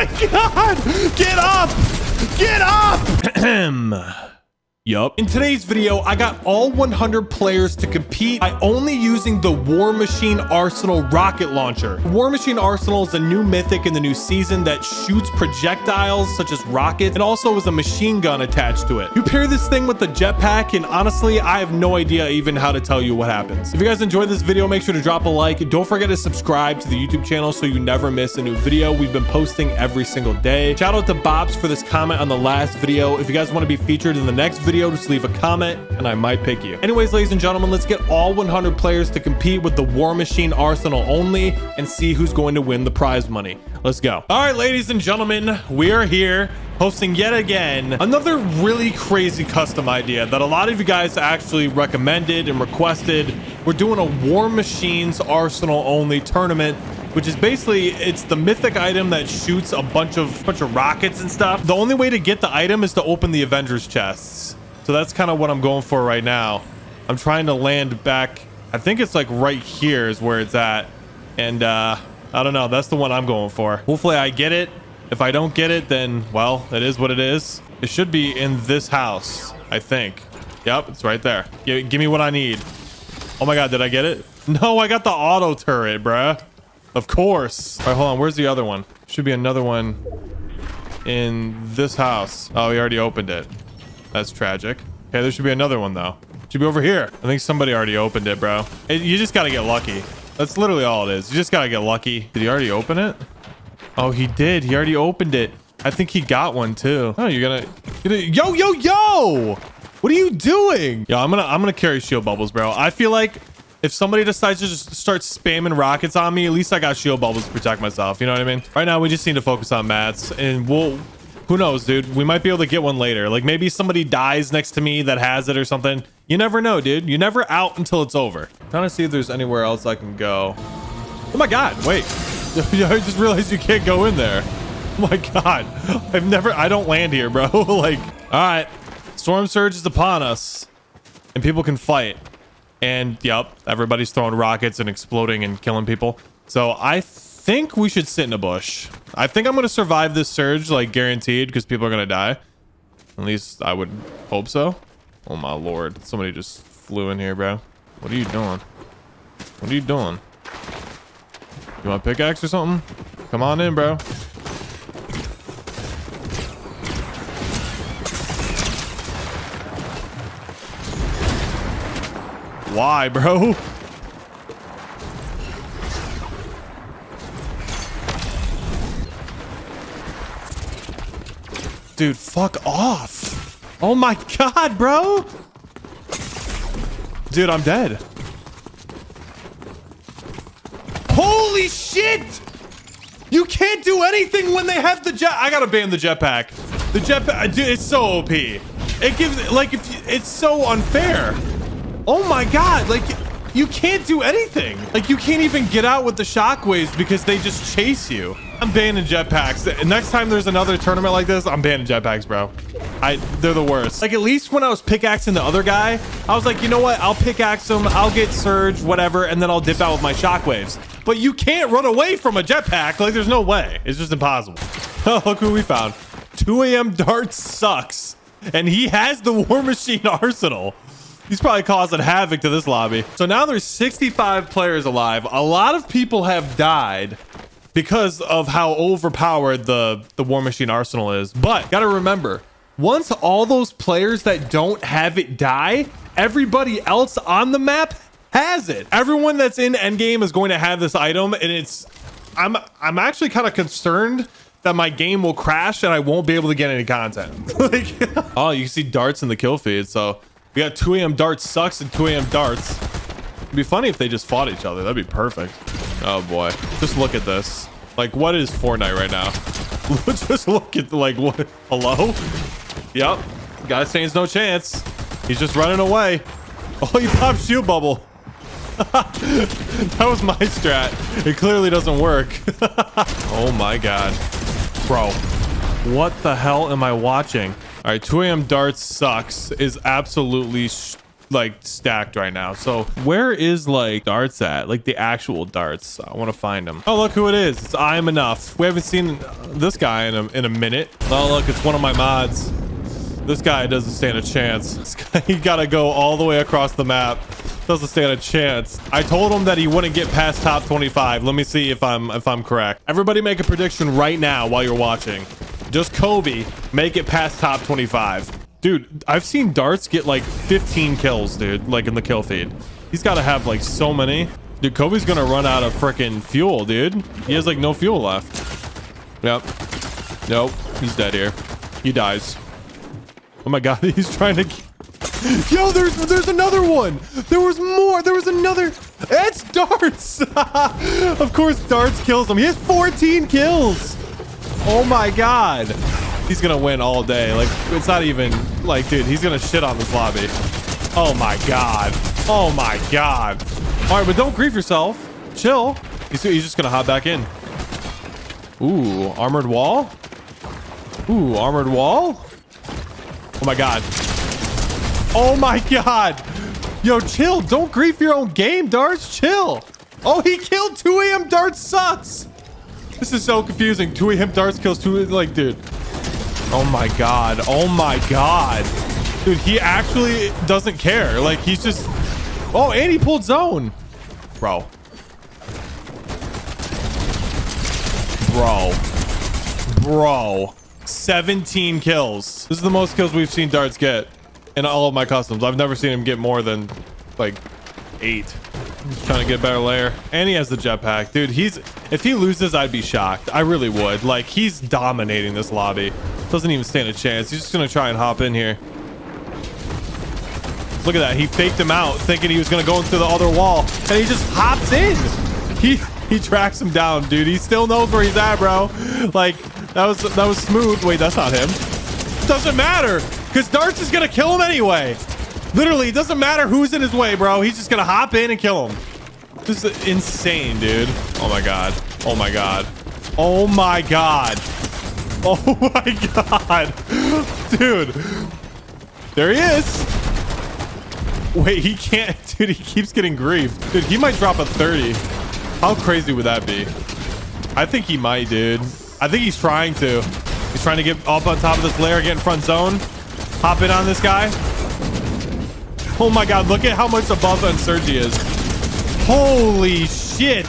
my god! Get up! Get up! Yup. In today's video, I got all 100 players to compete by only using the War Machine Arsenal rocket launcher. War Machine Arsenal is a new mythic in the new season that shoots projectiles such as rockets and also has a machine gun attached to it. You pair this thing with the jetpack and honestly, I have no idea even how to tell you what happens. If you guys enjoyed this video, make sure to drop a like. Don't forget to subscribe to the YouTube channel so you never miss a new video. We've been posting every single day. Shout out to Bobs for this comment on the last video. If you guys want to be featured in the next video, video, just leave a comment and I might pick you. Anyways, ladies and gentlemen, let's get all 100 players to compete with the War Machine Arsenal only and see who's going to win the prize money. Let's go. All right, ladies and gentlemen, we are here hosting yet again another really crazy custom idea that a lot of you guys actually recommended and requested. We're doing a War Machines Arsenal only tournament which is basically it's the mythic item that shoots a bunch of bunch of rockets and stuff. The only way to get the item is to open the Avengers chests. So that's kind of what I'm going for right now. I'm trying to land back. I think it's like right here is where it's at. And uh, I don't know. That's the one I'm going for. Hopefully I get it. If I don't get it, then, well, it is what it is. It should be in this house, I think. Yep, it's right there. Give, give me what I need. Oh my God, did I get it? No, I got the auto turret, bruh. Of course. All right, hold on. Where's the other one? Should be another one in this house. Oh, we already opened it. That's tragic. Okay, there should be another one, though. Should be over here. I think somebody already opened it, bro. It, you just got to get lucky. That's literally all it is. You just got to get lucky. Did he already open it? Oh, he did. He already opened it. I think he got one, too. Oh, you're. You're gonna yo, yo, yo! What are you doing? Yo, I'm gonna I'm gonna carry shield bubbles, bro. I feel like if somebody decides to just start spamming rockets on me, at least I got shield bubbles to protect myself. You know what I mean? Right now, we just need to focus on mats, and we'll who knows, dude? We might be able to get one later. Like maybe somebody dies next to me that has it or something. You never know, dude. You never out until it's over. trying to see if there's anywhere else I can go. Oh my God, wait. I just realized you can't go in there. Oh my God. I've never, I don't land here, bro. like, all right. Storm surge is upon us and people can fight. And yep, everybody's throwing rockets and exploding and killing people. So I think we should sit in a bush. I think I'm going to survive this surge, like guaranteed, because people are going to die. At least I would hope so. Oh my lord. Somebody just flew in here, bro. What are you doing? What are you doing? You want a pickaxe or something? Come on in, bro. Why, bro? Dude, fuck off. Oh my god, bro. Dude, I'm dead. Holy shit! You can't do anything when they have the jet. I gotta ban the jetpack. The jetpack, uh, dude, it's so OP. It gives, like, if you, it's so unfair. Oh my god, like, you can't do anything. Like, you can't even get out with the shockwaves because they just chase you. I'm banning jetpacks. Next time there's another tournament like this, I'm banning jetpacks, bro. I they're the worst. Like at least when I was pickaxing the other guy, I was like, you know what? I'll pickaxe him, I'll get surge, whatever, and then I'll dip out with my shockwaves. But you can't run away from a jetpack. Like there's no way. It's just impossible. Oh, look who we found. 2 a.m. Dart sucks. And he has the War Machine Arsenal. He's probably causing havoc to this lobby. So now there's 65 players alive. A lot of people have died because of how overpowered the, the War Machine Arsenal is. But gotta remember, once all those players that don't have it die, everybody else on the map has it. Everyone that's in endgame is going to have this item, and it's I'm I'm actually kind of concerned that my game will crash and I won't be able to get any content. like, oh, you see darts in the kill feed. So we got 2 a.m. darts sucks and 2 a.m. darts. It'd be funny if they just fought each other. That'd be perfect. Oh boy. Just look at this. Like, what is Fortnite right now? just look at, like, what? Hello? Yep. Guy saying no chance. He's just running away. Oh, he popped shoe bubble. that was my strat. It clearly doesn't work. oh my god. Bro. What the hell am I watching? All right, 2 a.m. darts sucks is absolutely like stacked right now. So where is like darts at? Like the actual darts. I want to find them. Oh, look who it is. It's I am enough. We haven't seen uh, this guy in a, in a minute. Oh, look, it's one of my mods. This guy doesn't stand a chance. He got to go all the way across the map. Doesn't stand a chance. I told him that he wouldn't get past top 25. Let me see if I'm if I'm correct. Everybody make a prediction right now while you're watching. Just Kobe make it past top 25. Dude, I've seen darts get like 15 kills, dude, like in the kill feed. He's got to have like so many. Dude, Kobe's gonna run out of freaking fuel, dude. He has like no fuel left. Yep. Nope. He's dead here. He dies. Oh my god, he's trying to... Yo, there's there's another one. There was more. There was another. It's darts. of course, darts kills him. He has 14 kills. Oh my god. He's gonna win all day. Like it's not even like, dude. He's gonna shit on this lobby. Oh my god. Oh my god. All right, but don't grief yourself. Chill. He's, he's just gonna hop back in. Ooh, armored wall. Ooh, armored wall. Oh my god. Oh my god. Yo, chill. Don't grief your own game, Darts. Chill. Oh, he killed 2 a.m. Darts sucks. This is so confusing. 2 a.m. Darts kills 2 like, dude. Oh my god. Oh my god. Dude, he actually doesn't care. Like, he's just... Oh, and he pulled zone. Bro. Bro. Bro. 17 kills. This is the most kills we've seen Darts get in all of my customs. I've never seen him get more than like eight. He's trying to get a better layer. And he has the jetpack. Dude, he's if he loses, I'd be shocked. I really would. Like he's dominating this lobby. Doesn't even stand a chance. He's just gonna try and hop in here. Look at that. He faked him out, thinking he was gonna go into the other wall. And he just hops in. He he tracks him down, dude. He still knows where he's at, bro. Like, that was that was smooth. Wait, that's not him. Doesn't matter. Because Darts is going to kill him anyway. Literally, it doesn't matter who's in his way, bro. He's just going to hop in and kill him. This is insane, dude. Oh, my God. Oh, my God. Oh, my God. Oh, my God. Dude. There he is. Wait, he can't. Dude, he keeps getting griefed. Dude, he might drop a 30. How crazy would that be? I think he might, dude. I think he's trying to. He's trying to get up on top of this layer, get in front zone. Hop in on this guy. Oh my god, look at how much above Unsurge is. Holy shit.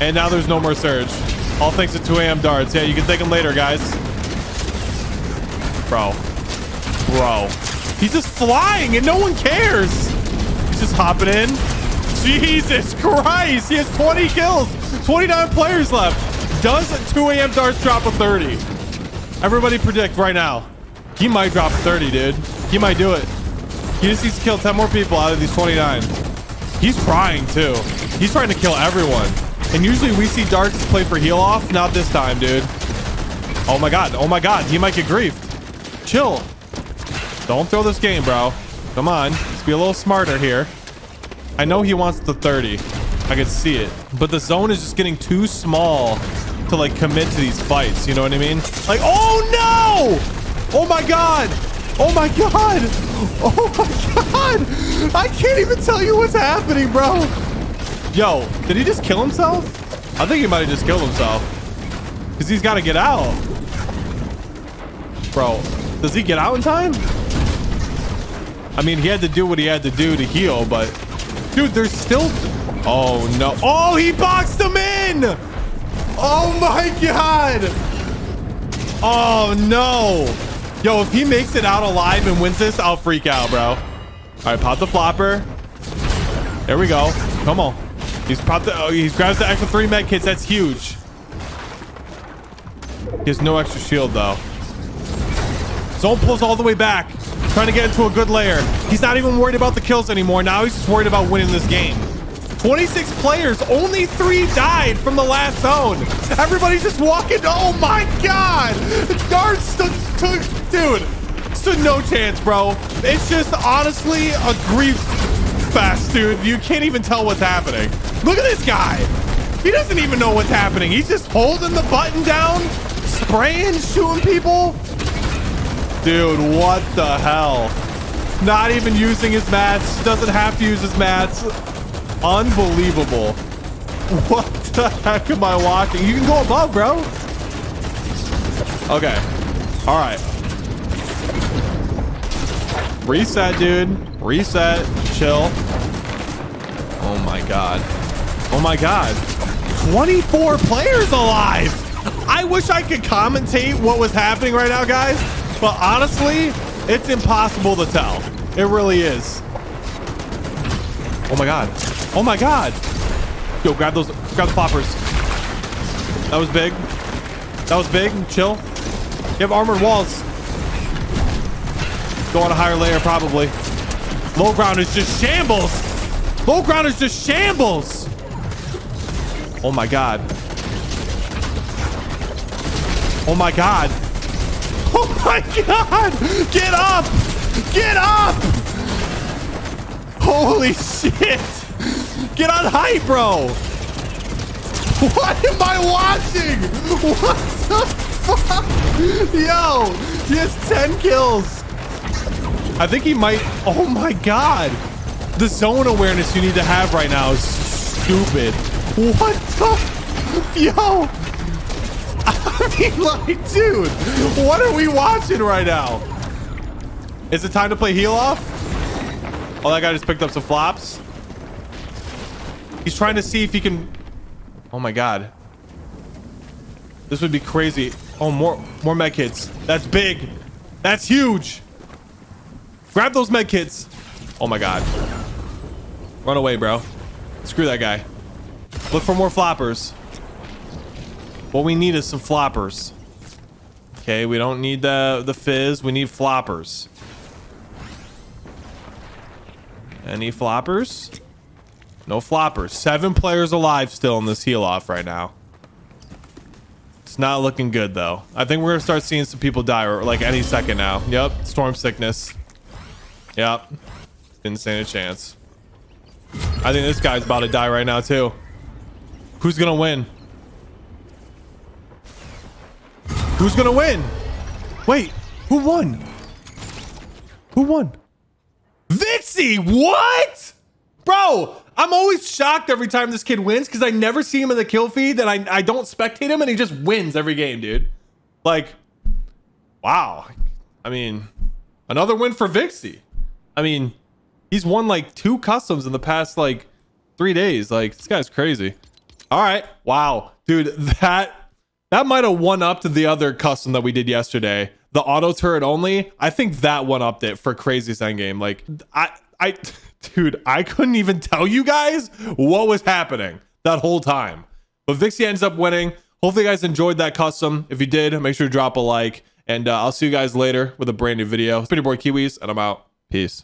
And now there's no more Surge. All thanks to 2 a.m. darts. Yeah, you can take them later, guys. Bro. Bro. He's just flying and no one cares. He's just hopping in. Jesus Christ. He has 20 kills. 29 players left. Does 2 a.m. darts drop a 30? Everybody predict right now. He might drop 30, dude. He might do it. He just needs to kill 10 more people out of these 29. He's trying, too. He's trying to kill everyone. And usually we see Darts play for heal off. Not this time, dude. Oh my god. Oh my god. He might get griefed. Chill. Don't throw this game, bro. Come on. Let's be a little smarter here. I know he wants the 30. I can see it. But the zone is just getting too small to like commit to these fights. You know what I mean? Like, oh no! Oh my god! Oh my god! Oh my god! I can't even tell you what's happening, bro. Yo, did he just kill himself? I think he might have just killed himself. Because he's got to get out. Bro, does he get out in time? I mean, he had to do what he had to do to heal, but... Dude, there's still... Oh, no. Oh, he boxed him in! Oh, my God! Oh, no. Yo, if he makes it out alive and wins this, I'll freak out, bro. All right, pop the flopper. There we go. Come on. He's popped the, oh, he grabs the extra three med kits. That's huge. He has no extra shield, though. Zone pulls all the way back. Trying to get into a good layer. He's not even worried about the kills anymore. Now he's just worried about winning this game. 26 players, only three died from the last zone. Everybody's just walking. Oh my God. Darts took, dude, stood no chance, bro. It's just honestly a grief fest, dude. You can't even tell what's happening. Look at this guy. He doesn't even know what's happening. He's just holding the button down, spraying, shooting people. Dude, what the hell? Not even using his mats. Doesn't have to use his mats. Unbelievable. What the heck am I watching? You can go above, bro. Okay. All right. Reset, dude. Reset. Chill. Oh my god. Oh my god. 24 players alive. I wish I could commentate what was happening right now, guys. But honestly, it's impossible to tell. It really is. Oh my god. Oh my god. Yo, grab those. Grab the poppers. That was big. That was big. Chill. You have armored walls. Go on a higher layer, probably. Low ground is just shambles. Low ground is just shambles. Oh my god. Oh my god. Oh my god. Get up. Get up. Holy shit. Get on height, bro. What am I watching? What the fuck? Yo, he has 10 kills. I think he might. Oh my god. The zone awareness you need to have right now is stupid. What the? Yo. I mean, like, dude, what are we watching right now? Is it time to play heal off? Oh, that guy just picked up some flops. He's trying to see if he can... Oh my god. This would be crazy. Oh, more more med kits. That's big. That's huge. Grab those med kits. Oh my god. Run away, bro. Screw that guy. Look for more floppers. What we need is some floppers. Okay, we don't need the, the fizz. We need floppers. Any floppers? No floppers. Seven players alive still in this heal off right now. It's not looking good though. I think we're gonna start seeing some people die like any second now. Yep, storm sickness. Yep. Didn't stand a chance. I think this guy's about to die right now too. Who's gonna win? Who's gonna win? Wait, who won? Who won? Vixie, what? Bro, I'm always shocked every time this kid wins because I never see him in the kill feed and I, I don't spectate him and he just wins every game, dude. Like, wow. I mean, another win for Vixie. I mean, he's won like two customs in the past like three days. Like, this guy's crazy. All right. Wow. Dude, that that might have won up to the other custom that we did yesterday. The auto turret only. I think that one upped it for craziest end game. Like, I I dude, I couldn't even tell you guys what was happening that whole time. But Vixie ends up winning. Hopefully you guys enjoyed that custom. If you did, make sure to drop a like. And uh, I'll see you guys later with a brand new video. It's Pretty Boy Kiwiz, and I'm out. Peace.